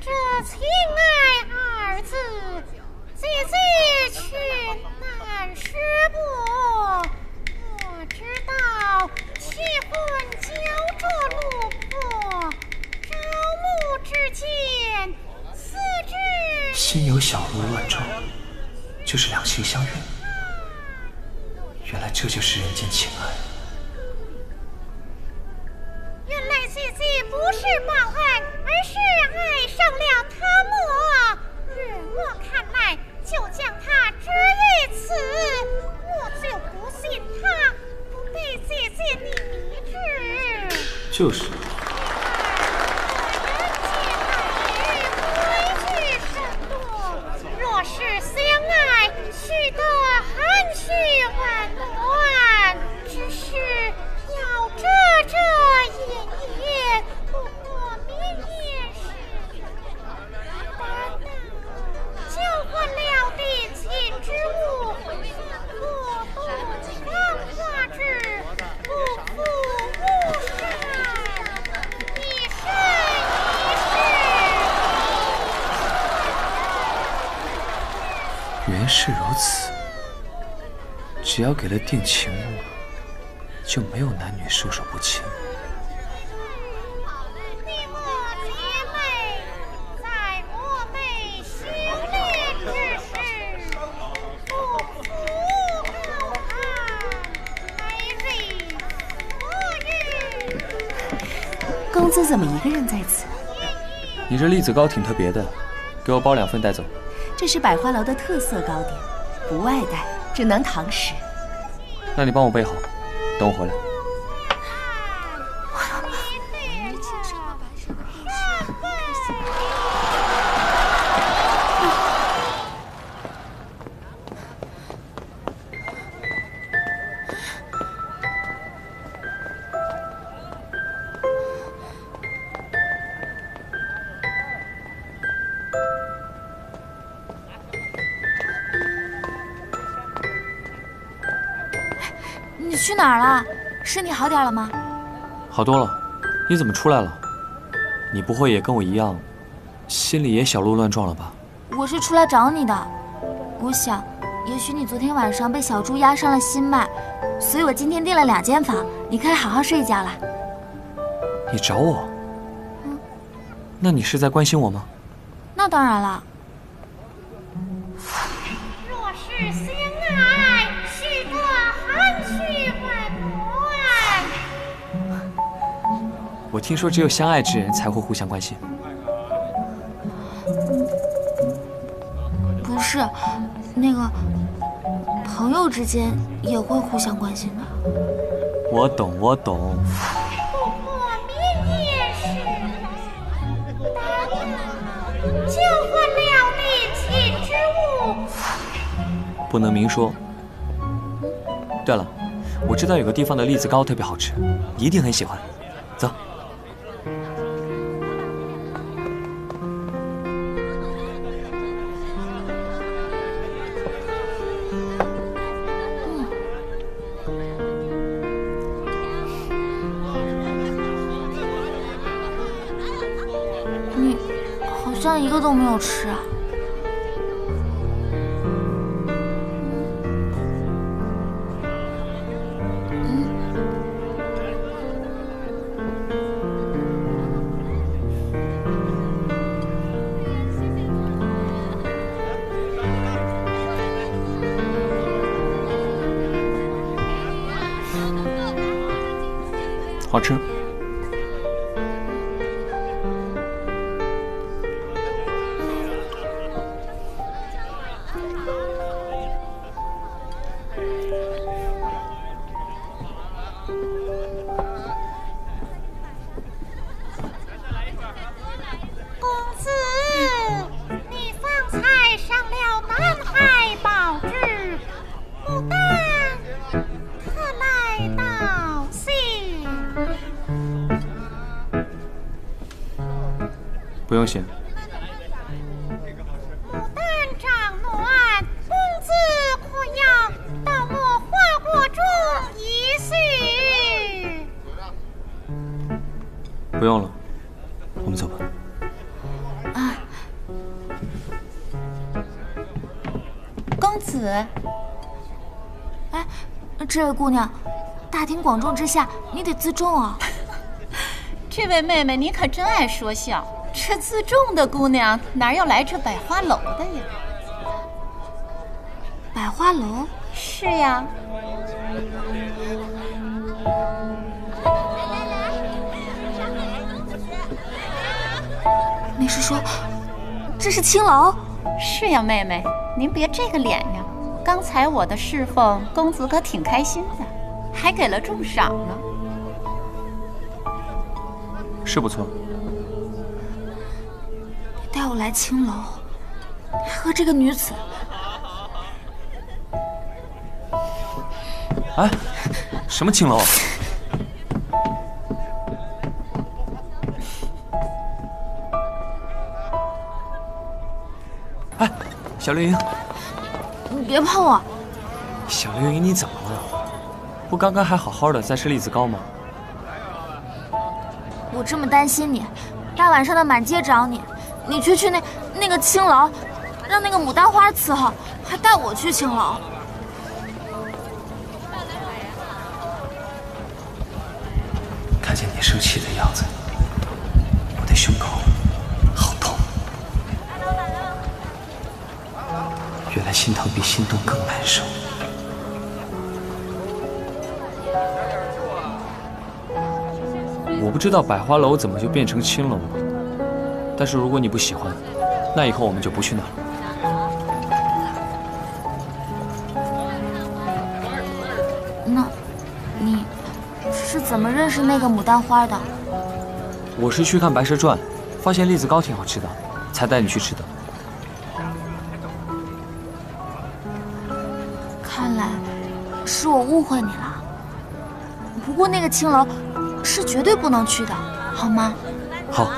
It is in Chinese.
这情爱二字，句句却难识破。我知道气魂交着路破，朝暮之间，四肢心有小鹿乱撞，就是两情相悦。原来这就是人间情爱。是报恩，而是爱上了他么？日我看来，就将他置于此，我就不信他不被姐姐你迷之。就是。规矩甚多，若是相爱，须得含蓄婉婉。只是要遮遮掩掩，不过明言是担当。交换了的亲之物，我不放花之，不负无善，一生一世。原是如此。只要给了定情物，就没有男女授受不亲。你我姐妹，在修炼之时，不？公子怎么一个人在此？你这栗子糕挺特别的，给我包两份带走。这是百花楼的特色糕点，不外带，只能堂食。那你帮我备好，等我回来。去哪儿了？身体好点了吗？好多了。你怎么出来了？你不会也跟我一样，心里也小鹿乱撞了吧？我是出来找你的。我想，也许你昨天晚上被小猪压伤了心脉，所以我今天订了两间房，你可以好好睡一觉了。你找我？嗯。那你是在关心我吗？那当然了。我听说只有相爱之人才会互相关心。不是，那个朋友之间也会互相关心的。我懂，我懂。不能明说。对了，我知道有个地方的栗子糕特别好吃，一定很喜欢。像一个都没有吃啊。好吃。不用谢。牡丹长暖，公子可要到我花果中一叙？不用了，我们走吧。啊，公子，哎，这位姑娘，大庭广众之下，你得自重啊。这位妹妹，你可真爱说笑。这自重的姑娘哪有来这百花楼的呀？百花楼？是呀。你是说，这是青楼？是呀，妹妹，您别这个脸呀。刚才我的侍奉，公子可挺开心的，还给了重赏呢。是不错。带我来青楼，和这个女子。哎，什么青楼？哎，小绿莹，你别碰我！小绿莹，你怎么了？不刚刚还好好的在吃栗子糕吗？我这么担心你，大晚上的满街找你，你去去那那个青楼，让那个牡丹花伺候，还带我去青楼。看见你生气的样子，我的胸口好痛。原来心疼比心动更难受。我不知道百花楼怎么就变成青楼了，但是如果你不喜欢，那以后我们就不去那了。那，你是怎么认识那个牡丹花的？我是去看《白蛇传》，发现栗子糕挺好吃的，才带你去吃的。看来是我误会你了。不过那个青楼是绝对不能去的，好吗？好。